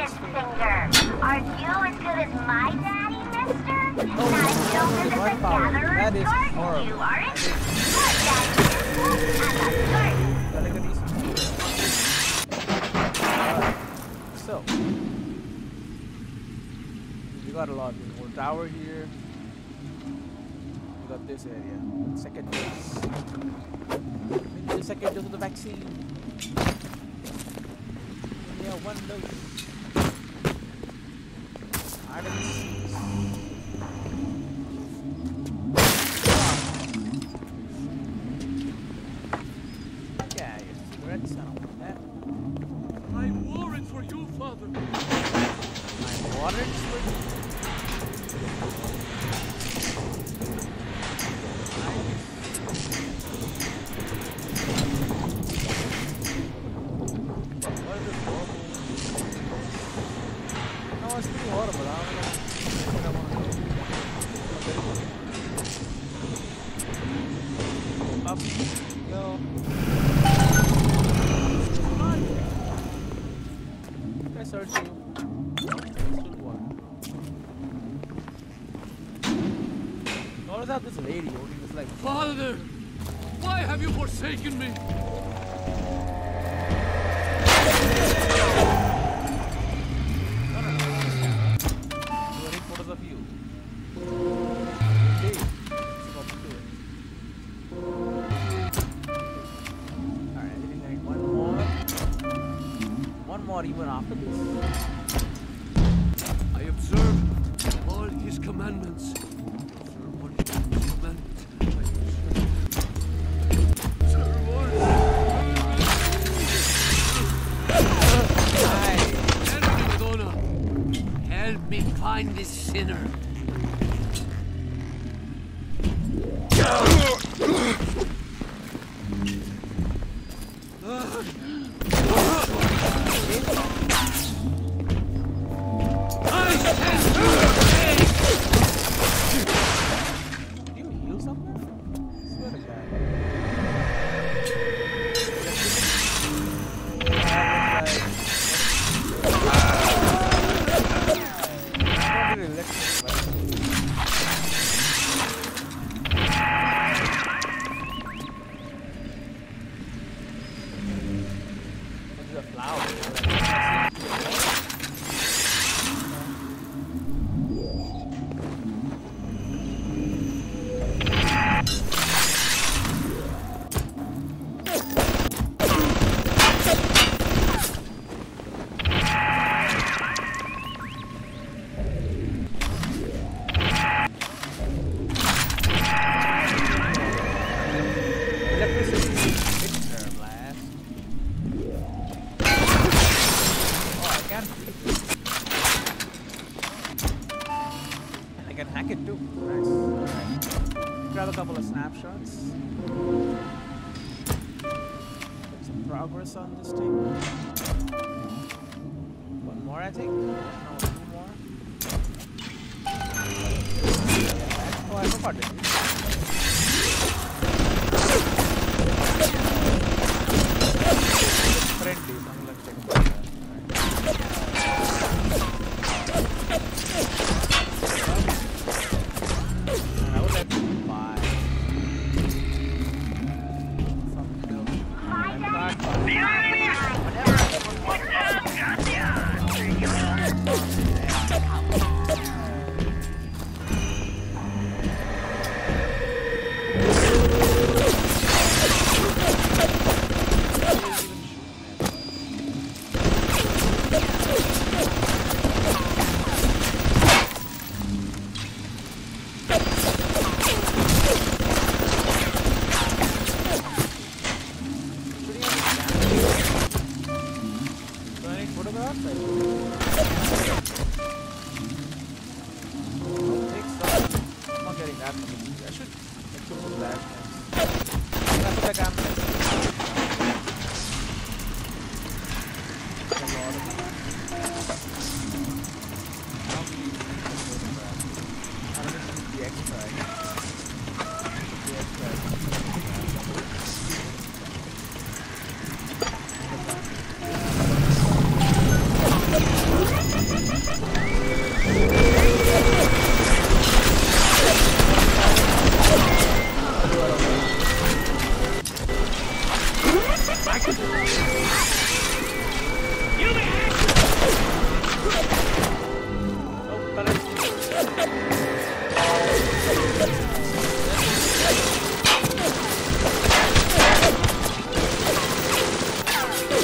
Are you as good as my daddy, mister? Oh, now you don't visit the gatherer's you aren't. Your So, we got a lot. We tower here. We got this area. Second dose. The second dose of the vaccine. Yeah, one dose.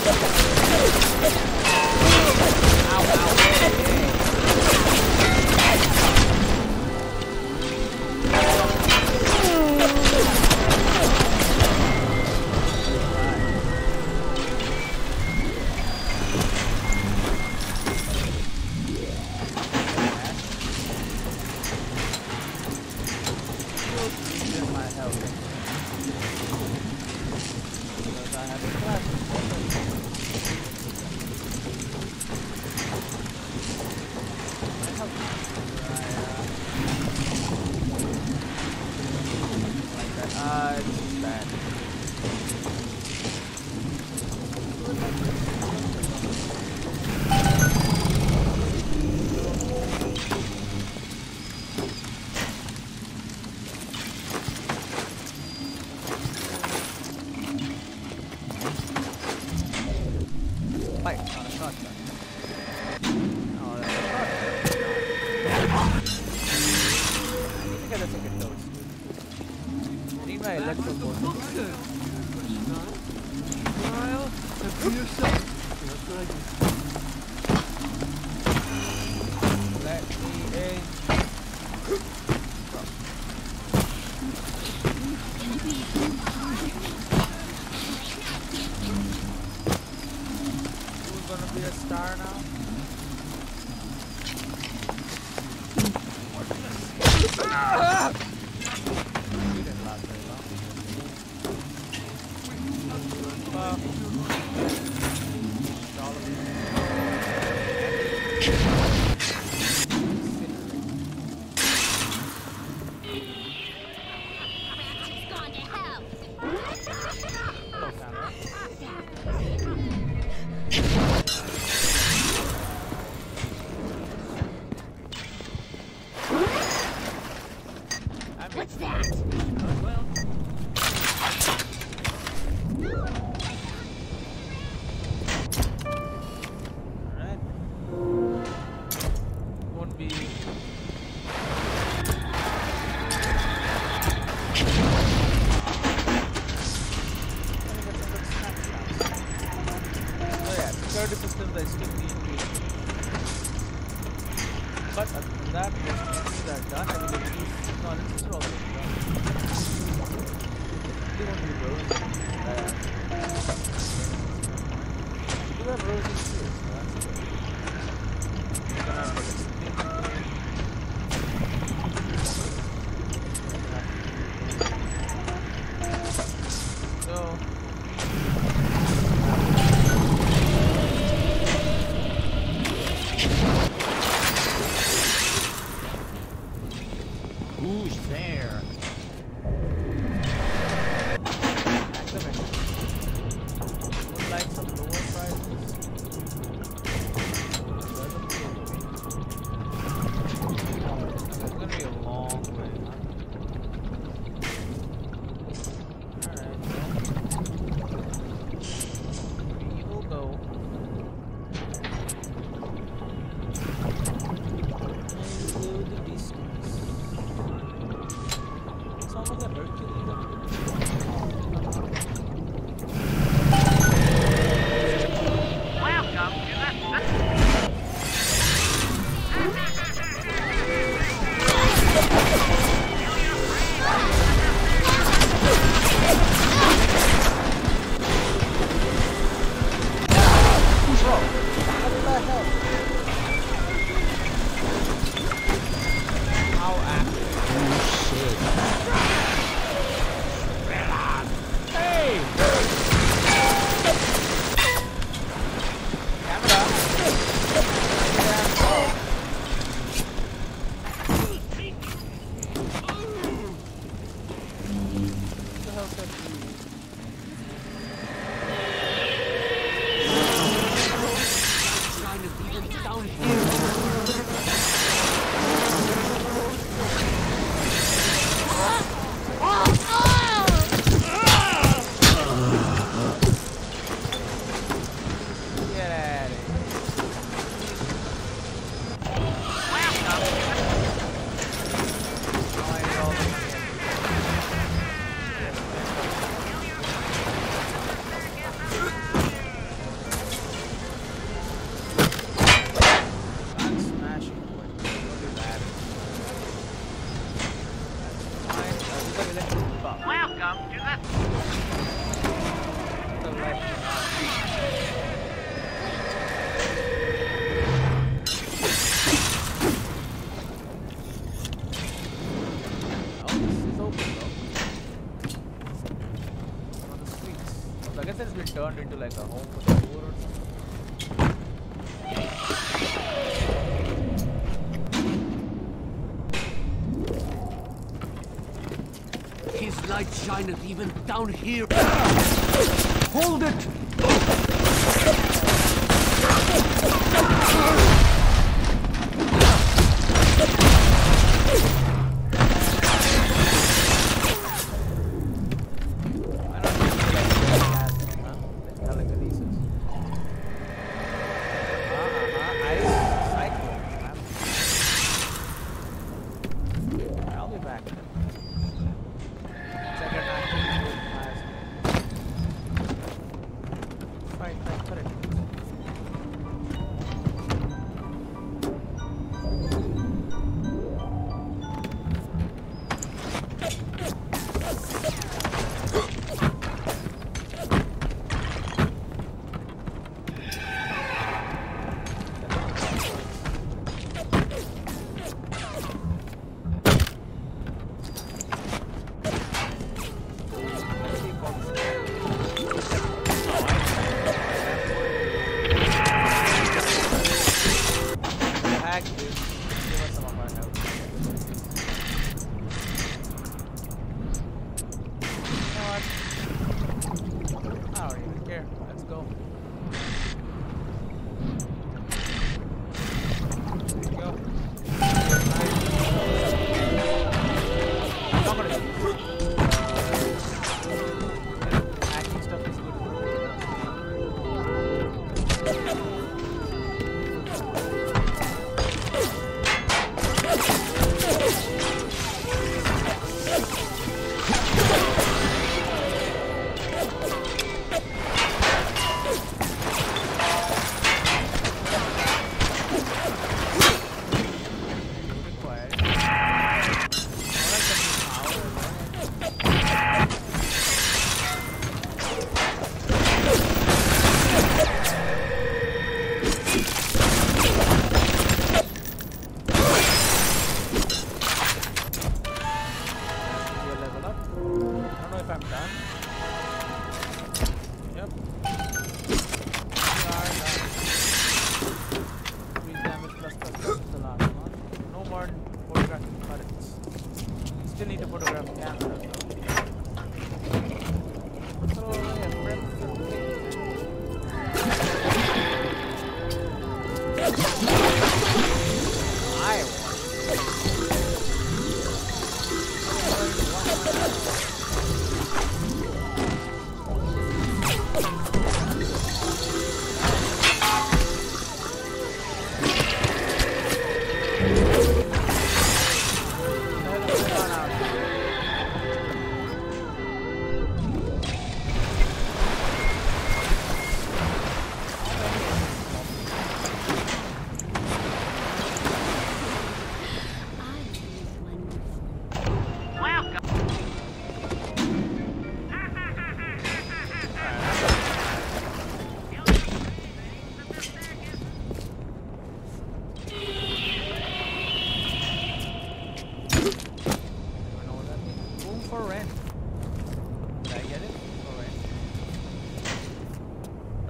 Let's go. She's It's almost I guess it's been turned into like a home for the poor or something. His light shineth even down here. Hold it!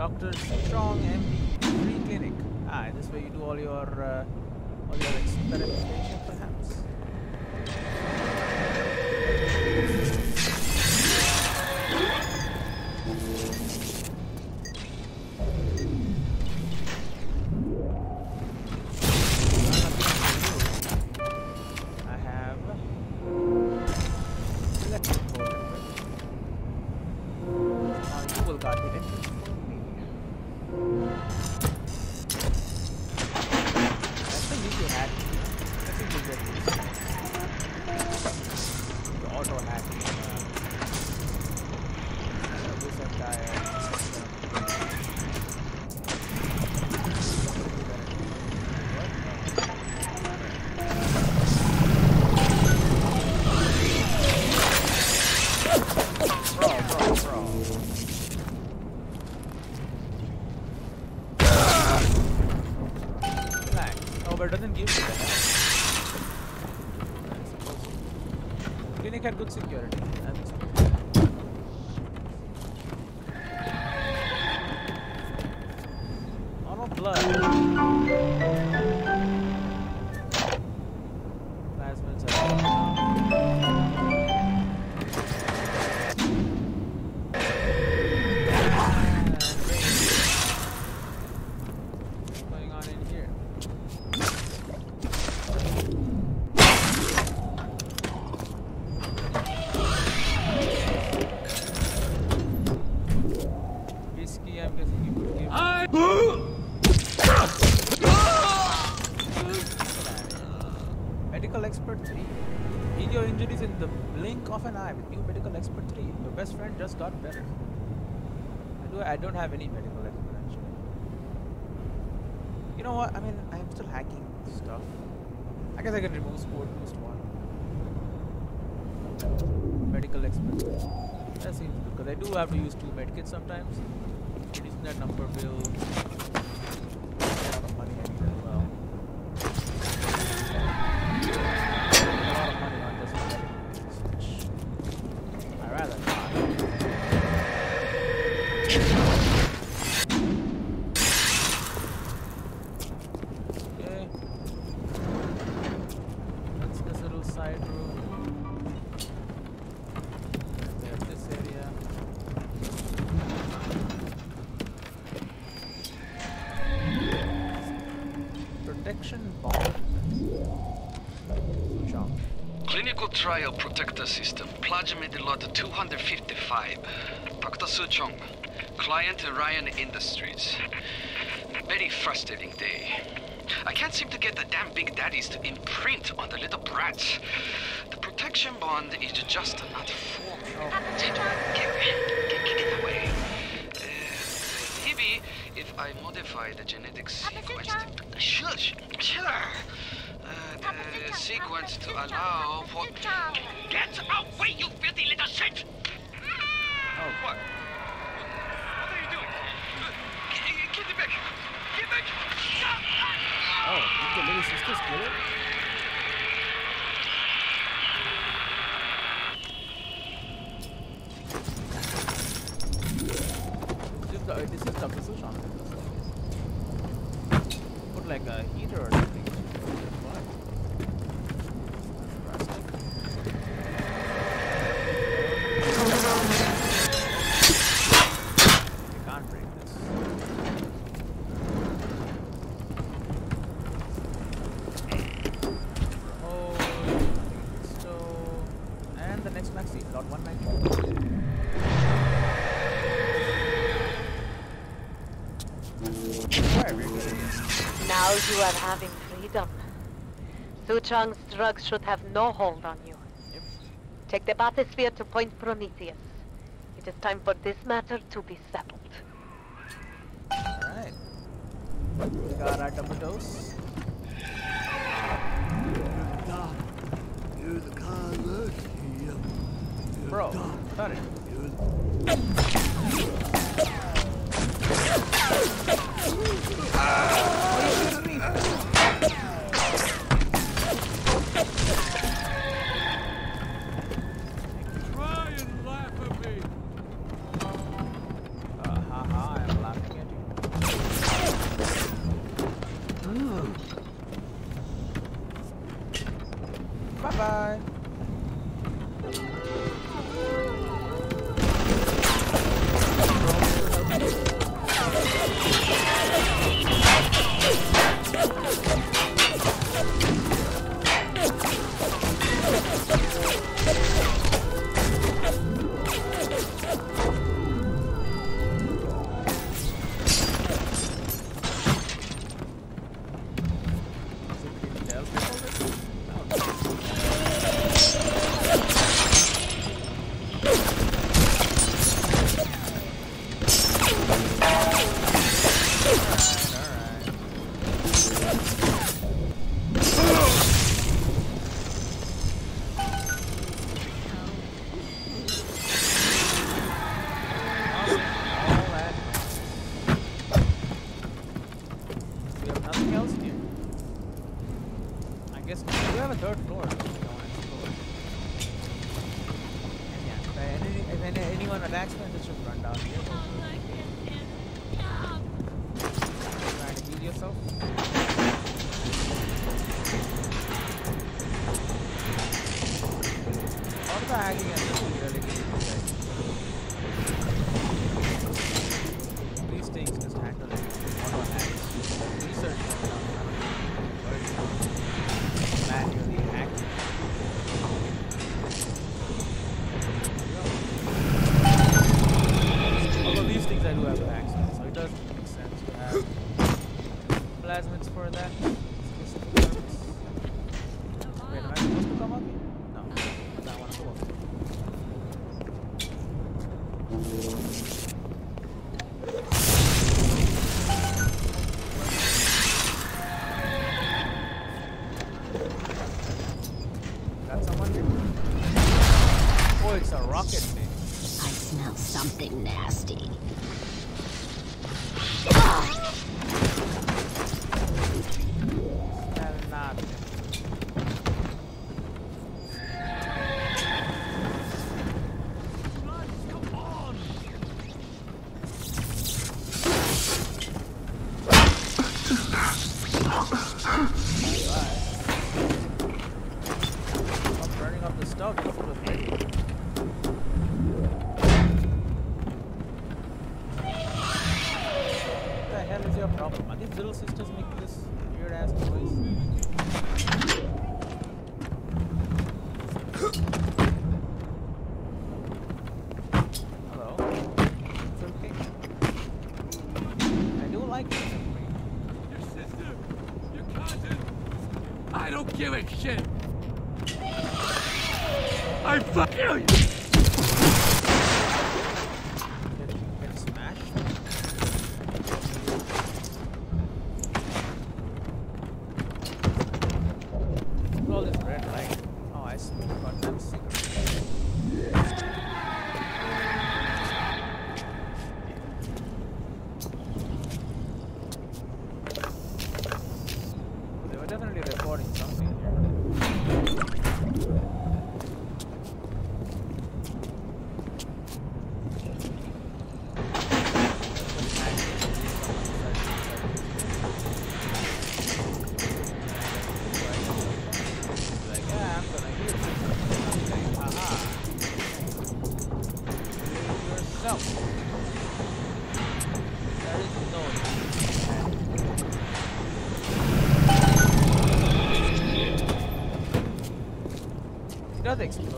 Dr. Strong MD, free clinic. Ah, this way you do all your, uh, all your experimentation perhaps. Just got better. I do I don't have any medical actually. You know what? I mean I'm still hacking stuff. I guess I can remove sport boost one. Medical expert. That seems good because I do have to use two medkits sometimes. Reducing that number will Clinical trial protector system, Plasmid lot 255. Dr. Suchong, client Ryan Industries. Very frustrating day. I can't seem to get the damn big daddies to imprint on the little brats. The protection bond is just not forming. Get, get, get, away. Uh, maybe if I modify the genetic sequence. to- Shush! Sure! Uh, the sequence to allow away, you filthy little shit! Oh. What? What are you doing? Get, get back! Get back! Oh, did the little sisters kill it? This is, the, this is Dr. Sushan. Put like a heater or something. What? Interesting. You can't break this. Oh, so and the next maxi, lot 190. Where are we going? Now you are having freedom. Suchong's drugs should have no hold on you. Yep. Take the bathysphere to Point Prometheus. It is time for this matter to be settled. Rocket thing. I smell something nasty. There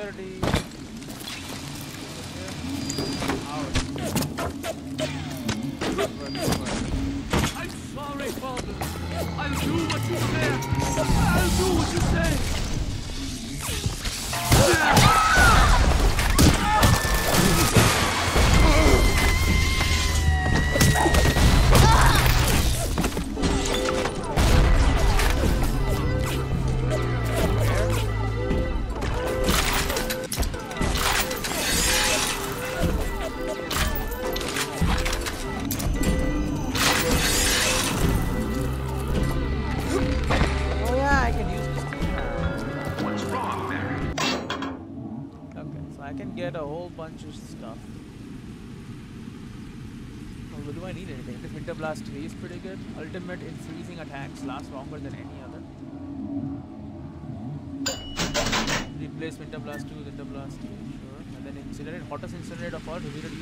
security. autosensored of our revealed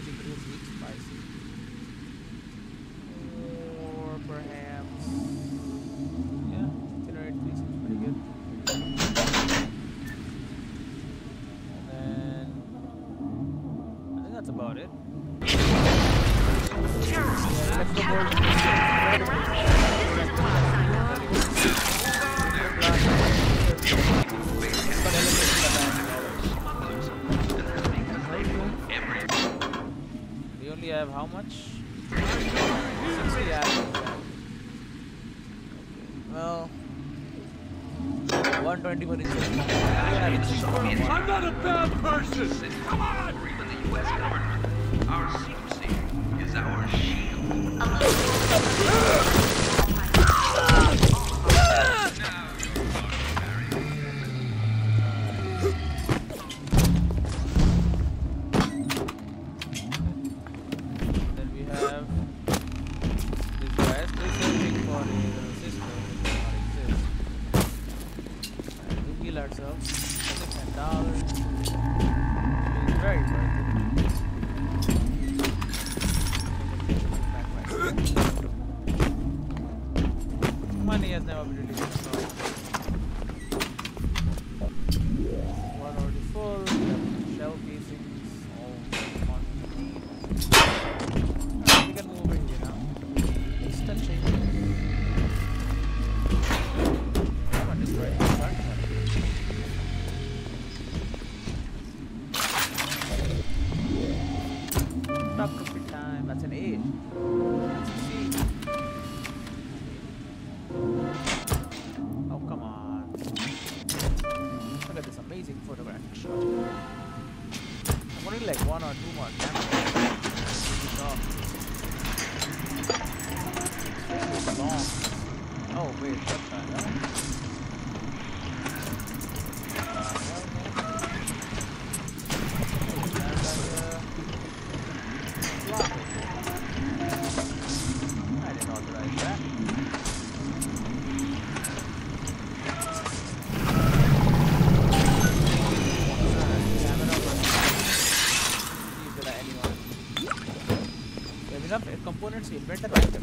will.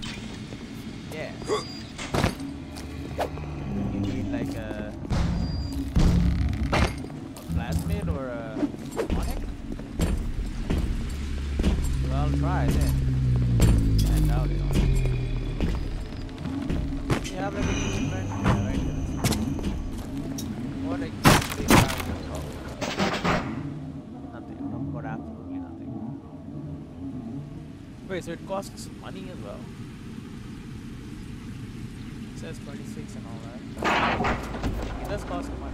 Yeah. you need like a, a plasmid or a mnemonic? Well, try then. And now don't. So it costs money as well? It says 26 and all that. It does cost money.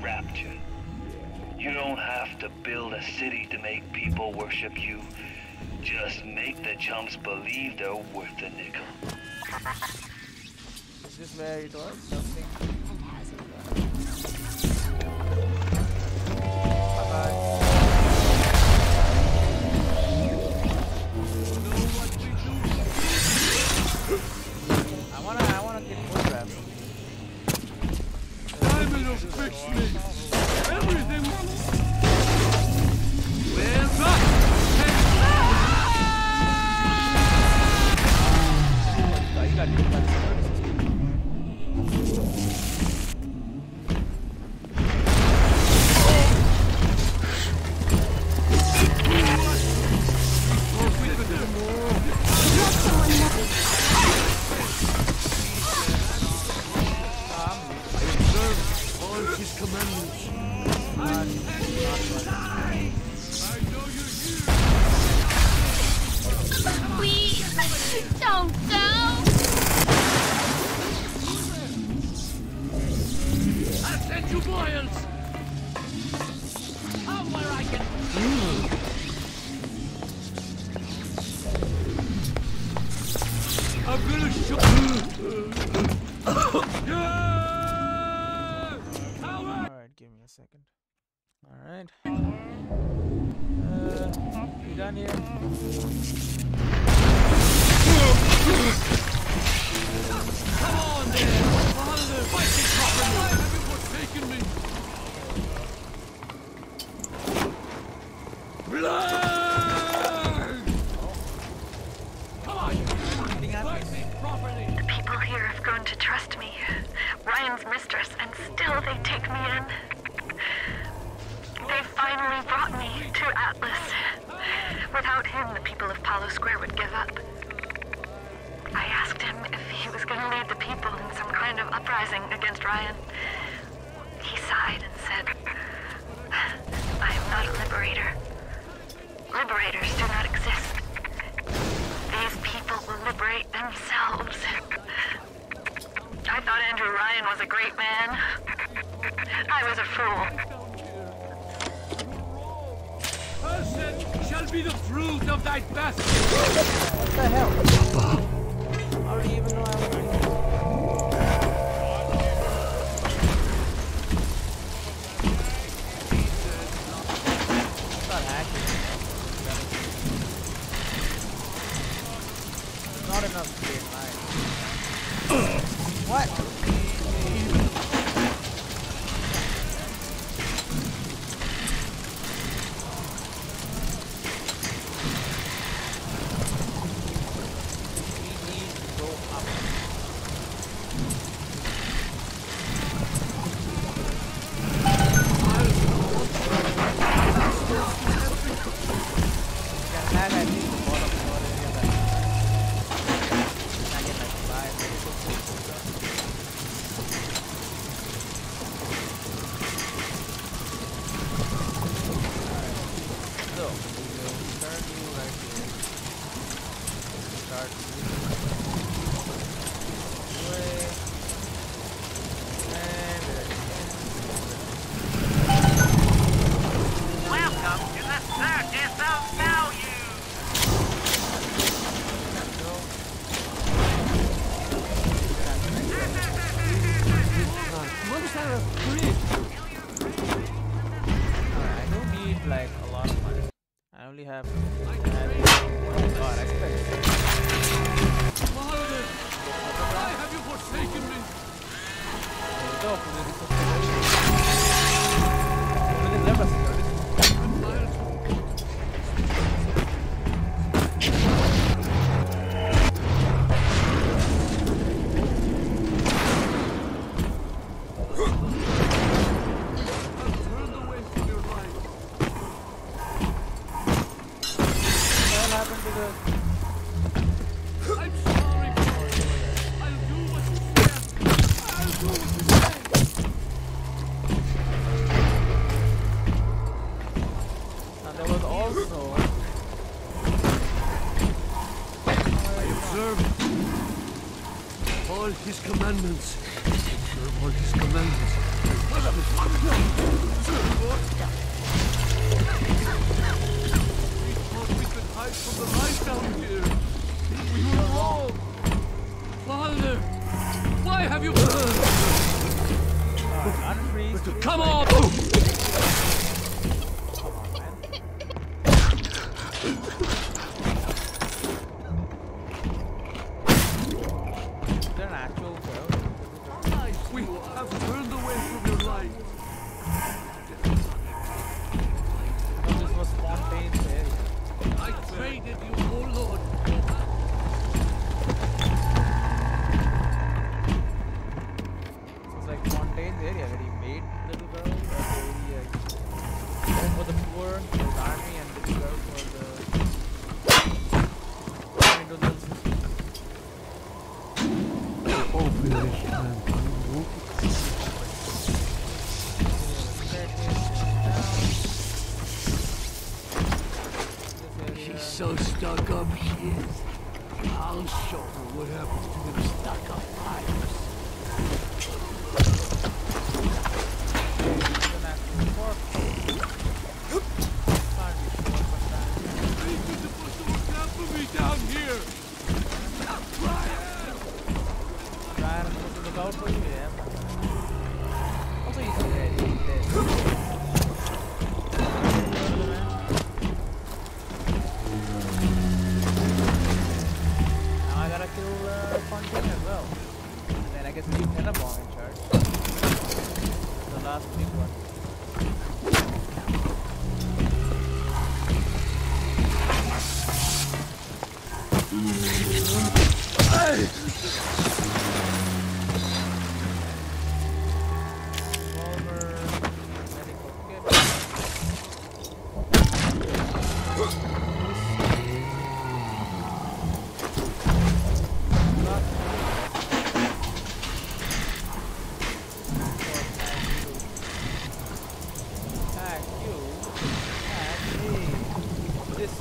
rapture. You don't have to build a city to make people worship you. Just make the chumps believe they're worth a nickel. Is this where or something? blood! start.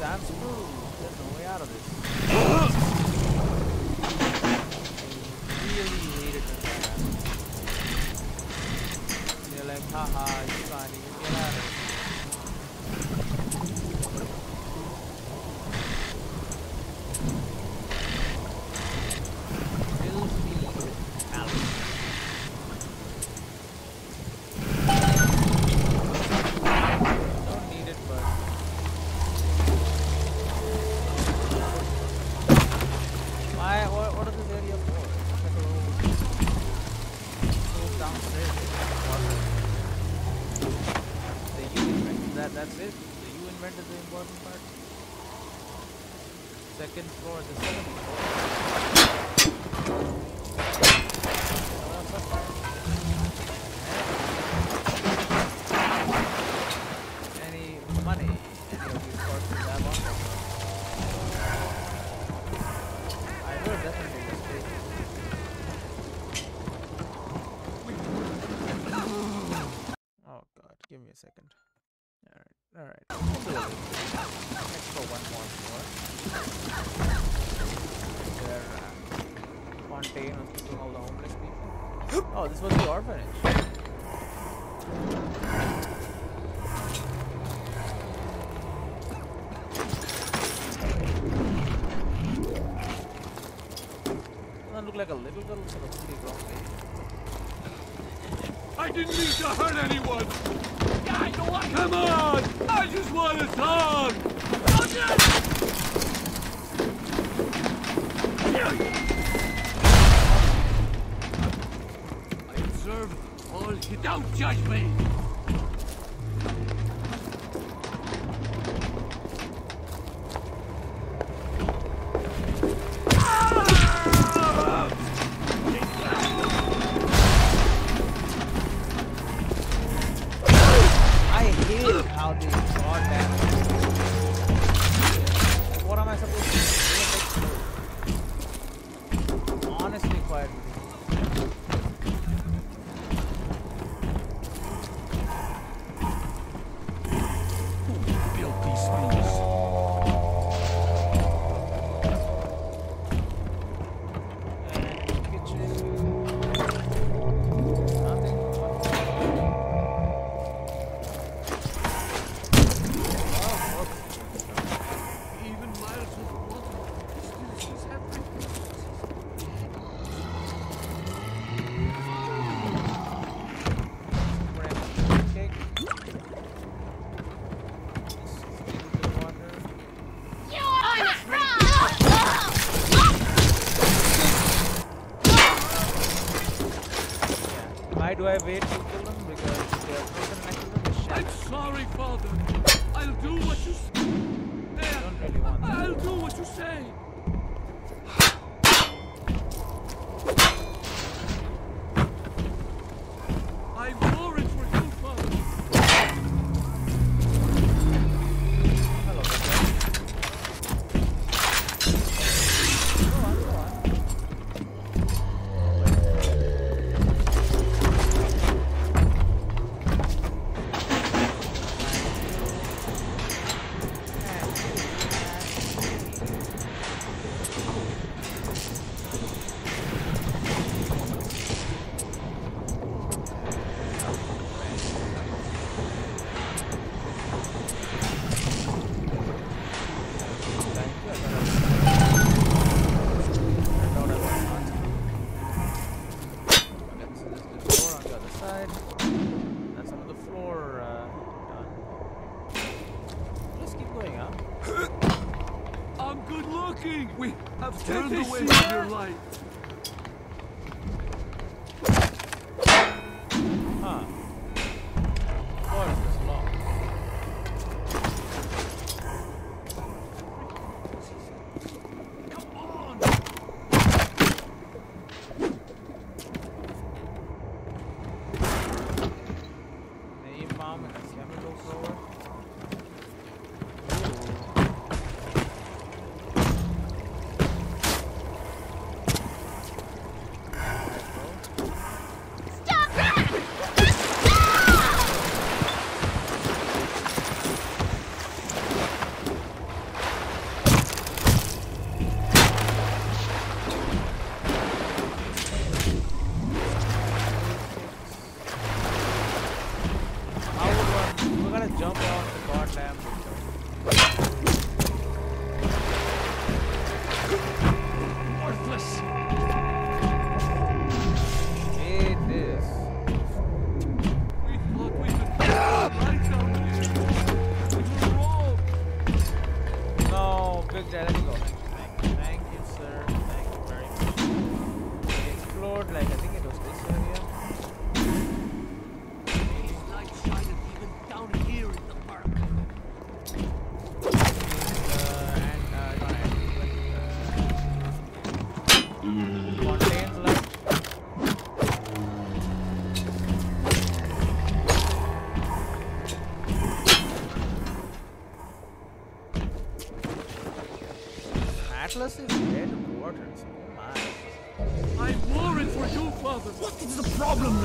I'm screwed. There's no way out of this. to hurt anyone! Guys, Come on! I just want to talk! I observe all... Don't judge me! I'm headquarters. Oh my. I for you, father. What is the problem?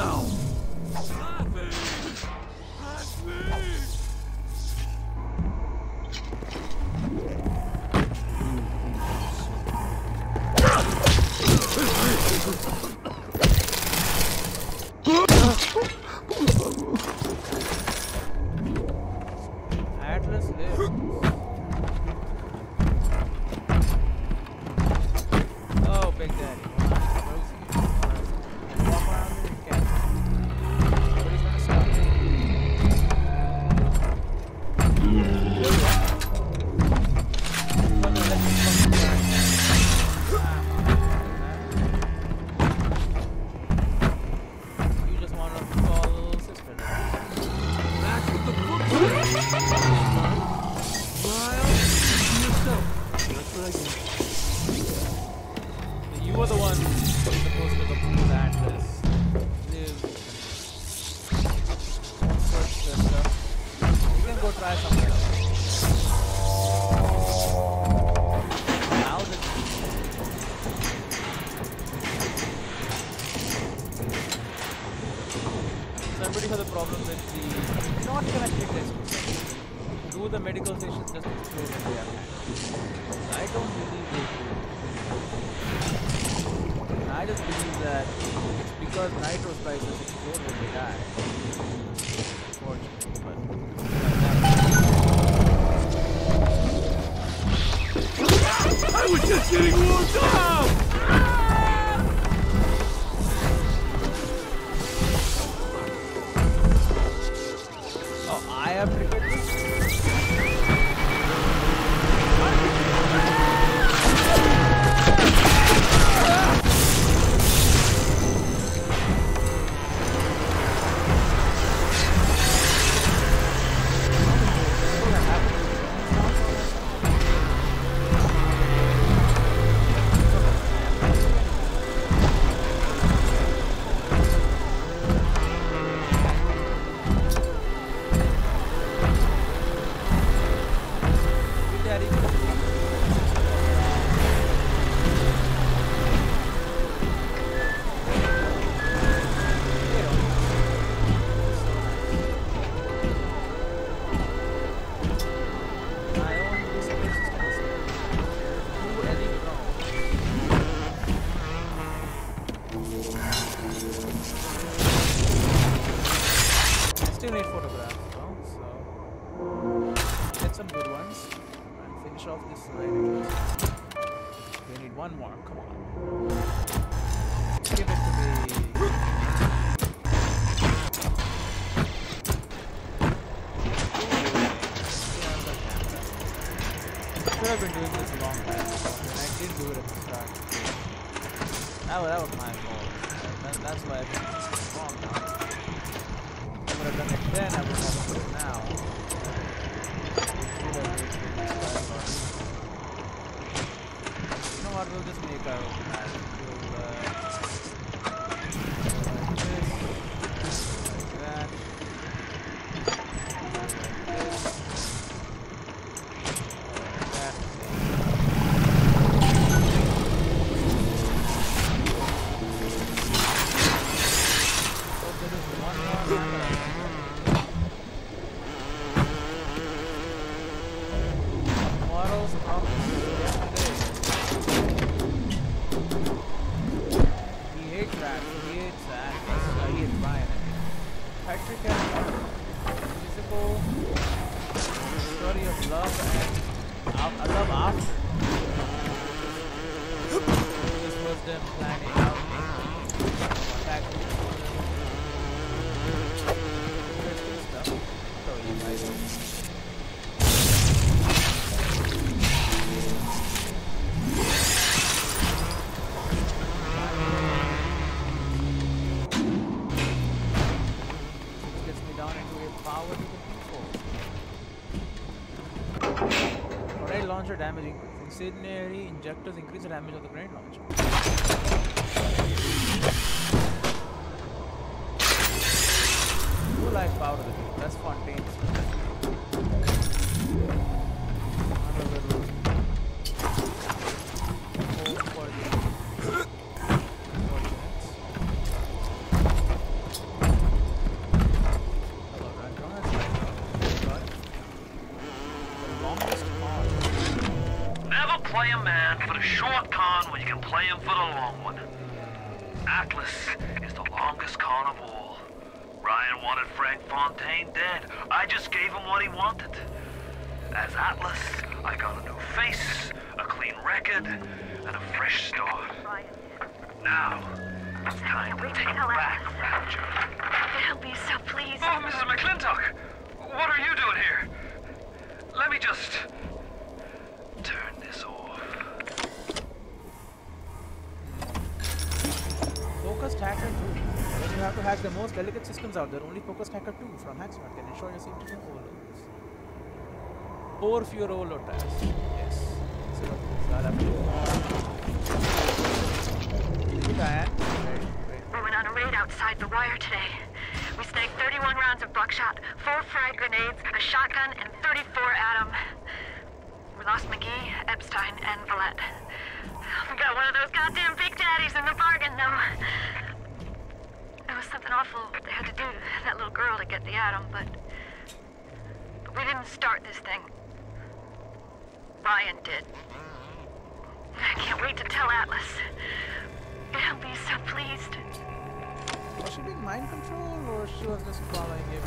just Give it to me. I've been doing this a long time I didn't do it at the start. That, that was my fault. That, that's why I think it's wrong now. I would have done it then, I would have done it now. You know what, we'll just make our own. Incendiary injectors increase the damage of the grenade launcher. You life power that's spontaneous. tax can ensure your safety for overloaders. Pour fewer overload tax. Yes. So I'll have to. Went on a raid outside the wire today. We snagged 31 rounds of buckshot, four frag grenades, a shotgun, and 34 ADAM. We lost McGee, Epstein, and Valette. We got one of those goddamn big daddies in the bargain, though an awful they had to do to that little girl to get the ADAM, but, but we didn't start this thing. Ryan did. I can't wait to tell Atlas. He'll be so pleased. Was she being mind controlled or she was just following him?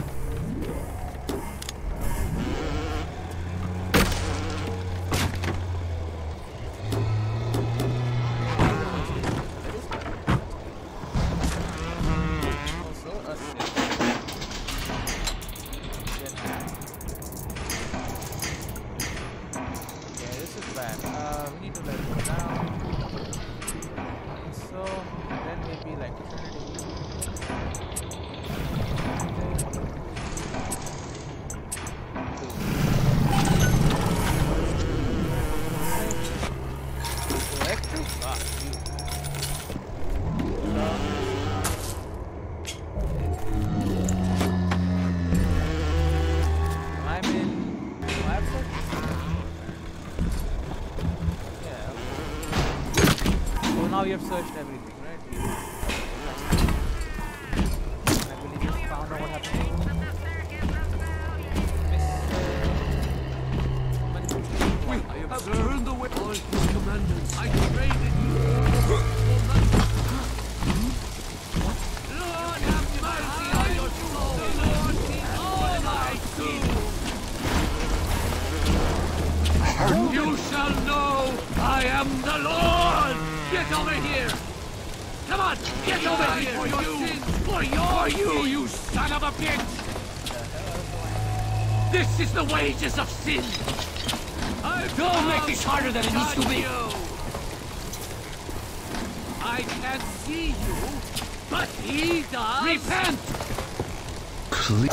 sin. I Don't make this harder than it needs to be. You. I can't see you, but he does. Repent. Please.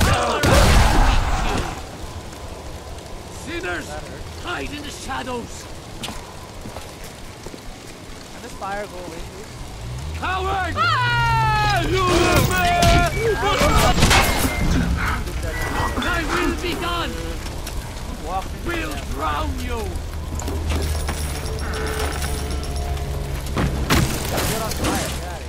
Sinners, hide in the shadows. Can this fire go away, please? Coward! Ah! You Walking we'll drown you! Get on fire, Daddy.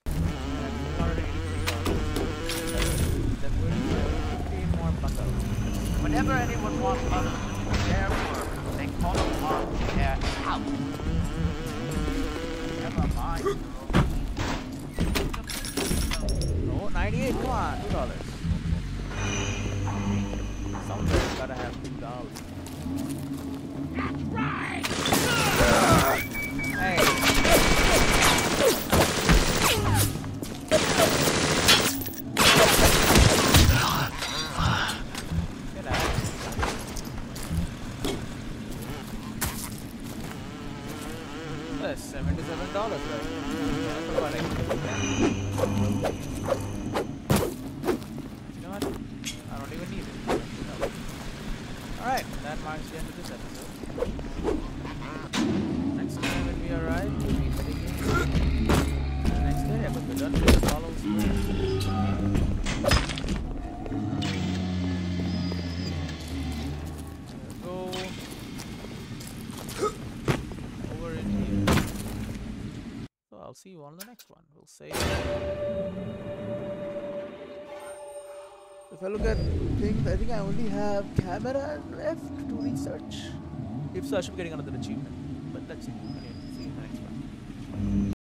save. If I look at things, I think I only have camera left to research. If so, I should be getting another achievement. But let's see.